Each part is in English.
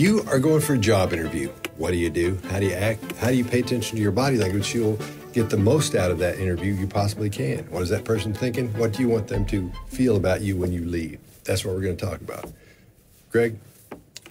You are going for a job interview. What do you do? How do you act? How do you pay attention to your body language? You'll get the most out of that interview you possibly can. What is that person thinking? What do you want them to feel about you when you leave? That's what we're going to talk about. Greg?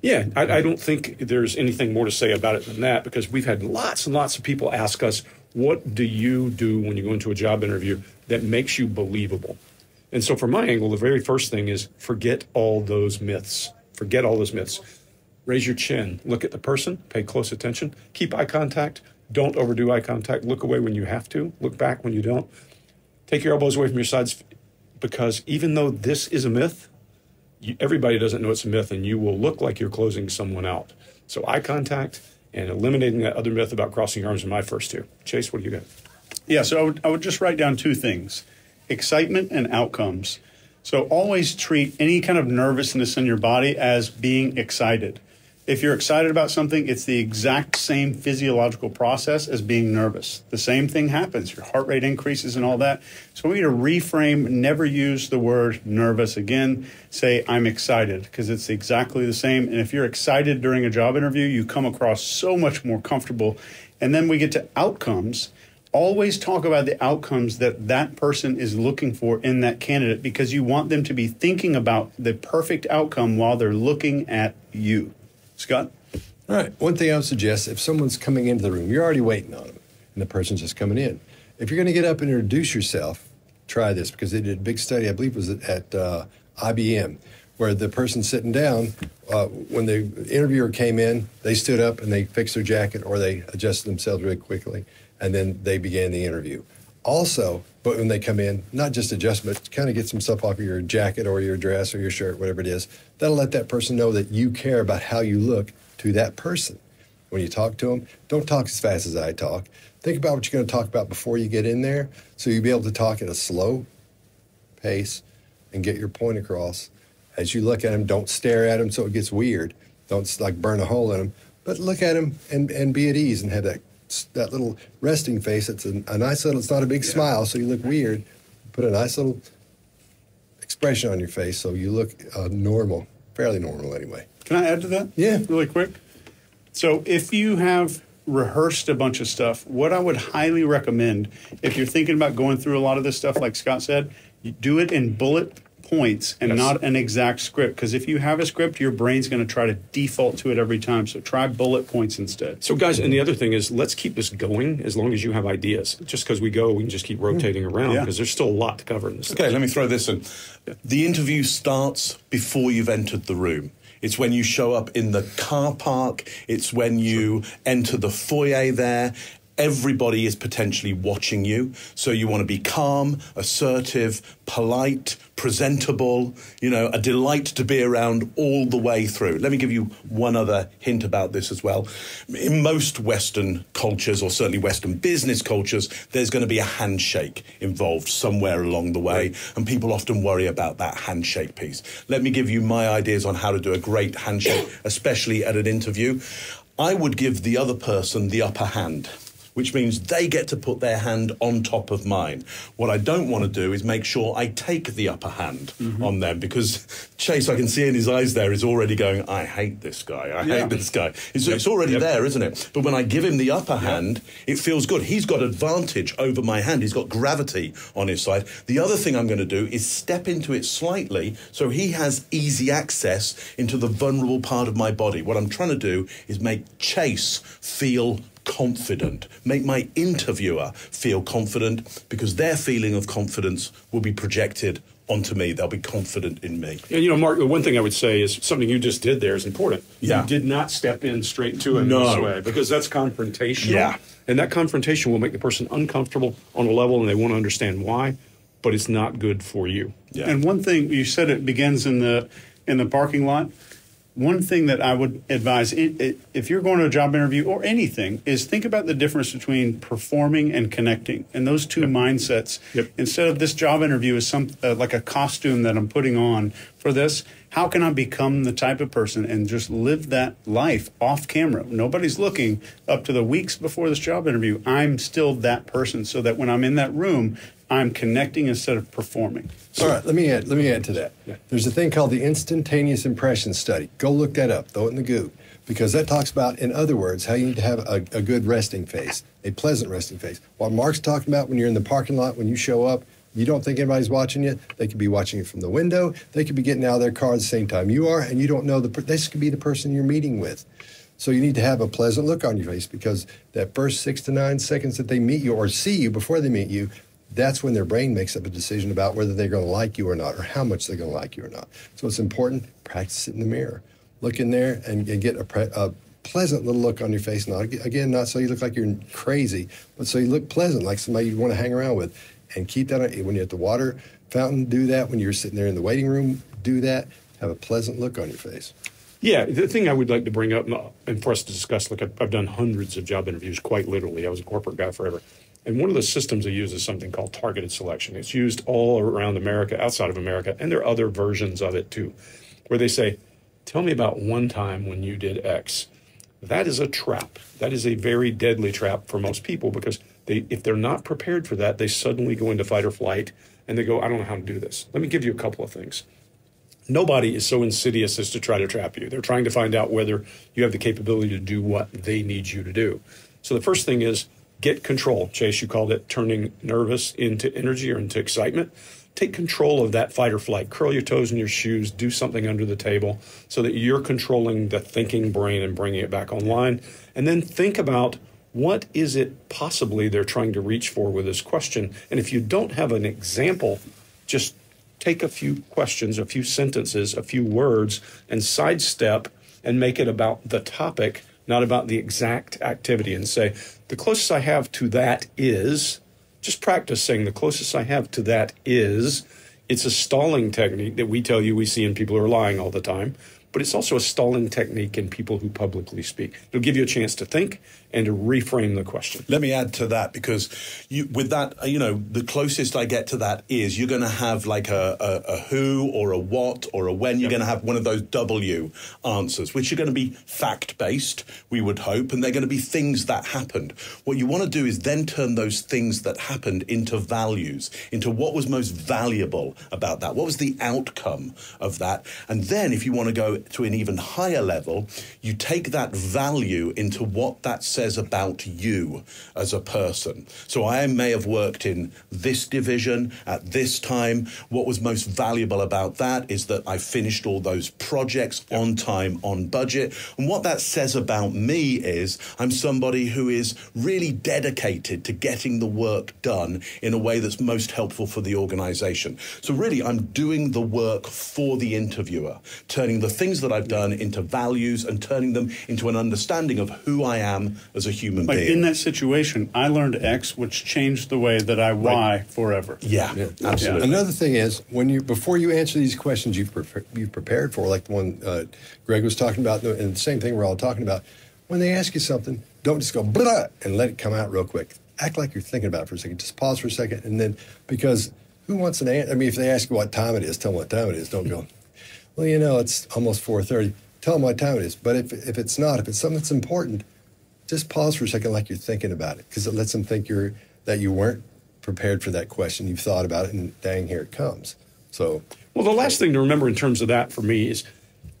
Yeah, I, I, don't think there's anything more to say about it than that because we've had lots and lots of people ask us, what do you do when you go into a job interview that makes you believable? And so, from my angle, the very first thing is forget all those myths. Forget all those myths. Raise your chin, look at the person, pay close attention, keep eye contact, don't overdo eye contact, look away when you have to, look back when you don't. Take your elbows away from your sides because even though this is a myth, you, everybody doesn't know it's a myth, and you will look like you're closing someone out. So, eye contact and eliminating that other myth about crossing arms are my first two. Chase, what do you got? Yeah, so I would, I would just write down two things excitement and outcomes. So, always treat any kind of nervousness in your body as being excited. If you're excited about something, it's the exact same physiological process as being nervous. The same thing happens. Your heart rate increases and all that. So we need to reframe, never use the word nervous again. Say, I'm excited, because it's exactly the same. And if you're excited during a job interview, you come across so much more comfortable. And then we get to outcomes always talk about the outcomes that that person is looking for in that candidate because you want them to be thinking about the perfect outcome while they're looking at you. Scott? All right. One thing I would suggest if someone's coming into the room, you're already waiting on them, and the person's just coming in. If you're going to get up and introduce yourself, try this because they did a big study, I believe it was at uh, IBM, where the person sitting down, uh, when the interviewer came in, they stood up and they fixed their jacket or they adjusted themselves really quickly, and then they began the interview. Also, but when they come in, not just adjust, but kind of get some stuff off of your jacket or your dress or your shirt, whatever it is. That'll let that person know that you care about how you look to that person. When you talk to them, don't talk as fast as I talk. Think about what you're going to talk about before you get in there so you'll be able to talk at a slow pace and get your point across. As you look at them, don't stare at them so it gets weird. Don't like burn a hole in them, but look at them and, and be at ease and have that that little resting face. It's a, a nice little. It's not a big yeah. smile, so you look weird. Put a nice little expression on your face, so you look uh, normal, fairly normal anyway. Can I add to that? Yeah, really quick. So if you have rehearsed a bunch of stuff, what I would highly recommend if you're thinking about going through a lot of this stuff, like Scott said, you do it in bullet points and yes. not an exact script. Because if you have a script, your brain's going to try to default to it every time. So try bullet points instead. So, guys, and the other thing is let's keep this going as long as you have ideas. Just because we go, we can just keep rotating around because yeah. there's still a lot to cover in this. Okay, let me throw this in. The interview starts before you've entered the room. It's when you show up in the car park. It's when you enter the foyer there everybody is potentially watching you. So you want to be calm, assertive, polite, presentable, you know, a delight to be around all the way through. Let me give you one other hint about this as well. In most Western cultures, or certainly Western business cultures, there's going to be a handshake involved somewhere along the way, and people often worry about that handshake piece. Let me give you my ideas on how to do a great handshake, especially at an interview. I would give the other person the upper hand which means they get to put their hand on top of mine. What I don't want to do is make sure I take the upper hand mm-hmm. on them because Chase, I can see in his eyes there, is already going, I hate this guy. I yeah. hate this guy. It's, yep. it's already yep. there, isn't it? But when I give him the upper yep. hand, it feels good. He's got advantage over my hand. He's got gravity on his side. The other thing I'm going to do is step into it slightly so he has easy access into the vulnerable part of my body. What I'm trying to do is make Chase feel confident, make my interviewer feel confident because their feeling of confidence will be projected onto me. They'll be confident in me. And you know, Mark, the one thing I would say is something you just did there is important. Yeah. You did not step in straight to it no. this way because that's confrontation. Yeah. And that confrontation will make the person uncomfortable on a level and they want to understand why, but it's not good for you. Yeah. And one thing you said it begins in the in the parking lot one thing that I would advise if you're going to a job interview or anything is think about the difference between performing and connecting and those two yep. mindsets. Yep. Instead of this job interview is some uh, like a costume that I'm putting on for this, how can I become the type of person and just live that life off camera? Nobody's looking up to the weeks before this job interview. I'm still that person so that when I'm in that room, I'm connecting instead of performing. All right, let me add. Let me add to that. There's a thing called the instantaneous impression study. Go look that up. Throw it in the goo, because that talks about, in other words, how you need to have a, a good resting face, a pleasant resting face. What Mark's talking about when you're in the parking lot, when you show up, you don't think anybody's watching you. They could be watching you from the window. They could be getting out of their car at the same time you are, and you don't know the. per- This could be the person you're meeting with. So you need to have a pleasant look on your face because that first six to nine seconds that they meet you or see you before they meet you, that's when their brain makes up a decision about whether they're going to like you or not or how much they're going to like you or not. So it's important, practice it in the mirror. Look in there and, and get a, pre- a pleasant little look on your face. Not again, not so you look like you're crazy, but so you look pleasant, like somebody you want to hang around with. And keep that on, when you're at the water fountain, do that. When you're sitting there in the waiting room, do that. Have a pleasant look on your face. Yeah, the thing I would like to bring up uh, and for us to discuss, look, I've, I've done hundreds of job interviews, quite literally. I was a corporate guy forever. And one of the systems they use is something called targeted selection. It's used all around America, outside of America, and there are other versions of it too, where they say, Tell me about one time when you did X. That is a trap. That is a very deadly trap for most people because they, if they're not prepared for that, they suddenly go into fight or flight and they go, I don't know how to do this. Let me give you a couple of things nobody is so insidious as to try to trap you. They're trying to find out whether you have the capability to do what they need you to do. So the first thing is get control. Chase, you called it turning nervous into energy or into excitement. Take control of that fight or flight. Curl your toes in your shoes. Do something under the table so that you're controlling the thinking brain and bringing it back online. And then think about what is it possibly they're trying to reach for with this question. And if you don't have an example, just take a few questions, a few sentences, a few words, and sidestep and make it about the topic, not about the exact activity, and say, the closest I have to that is, just practice saying, the closest I have to that is, it's a stalling technique that we tell you we see in people who are lying all the time, but it's also a stalling technique in people who publicly speak. It'll give you a chance to think and to reframe the question. Let me add to that because you, with that, uh, you know, the closest I get to that is you're going to have like a, a, a who or a what or a when. You're going to have one of those W answers, which are going to be fact based, we would hope, and they're going to be things that happened. What you want to do is then turn those things that happened into values, into what was most valuable about that. What was the outcome of that? And then if you want to go to an even higher level, you take that value into what that says about you as a person. So I may have worked in this division at this time. What was most valuable about that is that I finished all those projects on time, on budget. And what that says about me is I'm somebody who is really dedicated to getting the work done in a way that's most helpful for the organization. So really, I'm doing the work for the interviewer, turning the things that I've done into values and turning them into an understanding of who I am as a human Like being. in that situation, I learned X, which changed the way that I Y forever. yeah, absolutely. Another thing is when you before you answer these questions you've pre- you've prepared for, like the one uh, Greg was talking about, and the same thing we're all talking about. When they ask you something, don't just go blah and let it come out real quick. Act like you're thinking about it for a second. Just pause for a second, and then because who wants an answer? I mean, if they ask you what time it is, tell them what time it is. Don't go. Well, you know, it's almost four thirty. Tell them what time it is. But if if it's not, if it's something that's important, just pause for a second like you're thinking about it because it lets them think you're that you weren't prepared for that question you've thought about it and dang here it comes so Well, the last thing to remember in terms of that for me is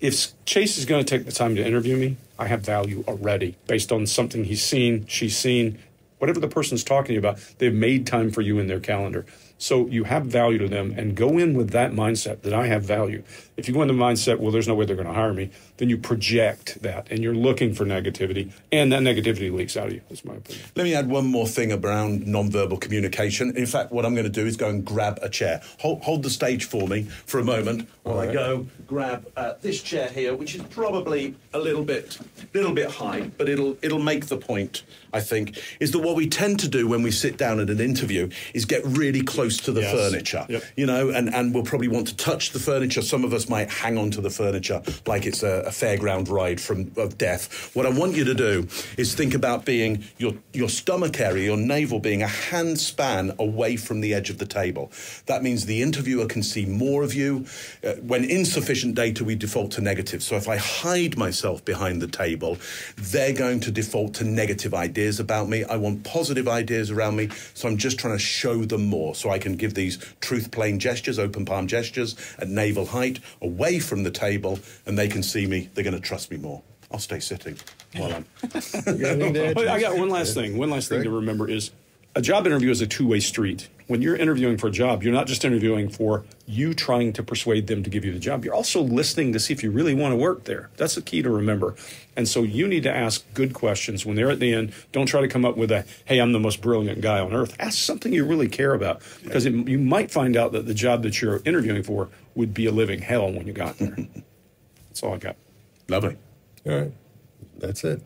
if Chase is going to take the time to interview me, I have value already based on something he's seen, she's seen, whatever the person's talking about. They've made time for you in their calendar. So you have value to them and go in with that mindset that I have value. If you go in the mindset, well, there's no way they're going to hire me, then you project that and you're looking for negativity and that negativity leaks out of you. That's my opinion. Let me add one more thing around non-verbal communication. In fact, what I'm going to do is go and grab a chair. Hold, hold the stage for me for a moment while I go grab uh, this chair here, which is probably a little bit, little bit high, but it'll it'll make the point. I think is that what we tend to do when we sit down at an interview is get really close close to the Yes. furniture, Yep. you know, and, and we'll probably want to touch the furniture. Some of us might hang on to the furniture like it's a, a fairground ride from of death. What I want you to do is think about being your your stomach area, your navel being a hand span away from the edge of the table. That means the interviewer can see more of you. Uh, when insufficient data, we default to negative. So if I hide myself behind the table, they're going to default to negative ideas about me. I want positive ideas around me, so I'm just trying to show them more. So I can give these truth plane gestures, open palm gestures at navel height, away from the table, and they can see me. They're going to trust me more. I'll stay sitting while I'm. You got anything to add, But I got one last thing. One last thing to remember is a job interview is a two way street. When you're interviewing for a job, you're not just interviewing for you trying to persuade them to give you the job. You're also listening to see if you really want to work there. That's the key to remember. And so you need to ask good questions when they're at the end. Don't try to come up with a, hey, I'm the most brilliant guy on earth. Ask something you really care about because it, you might find out that the job that you're interviewing for would be a living hell when you got there. That's all I got. Lovely. All right. That's it.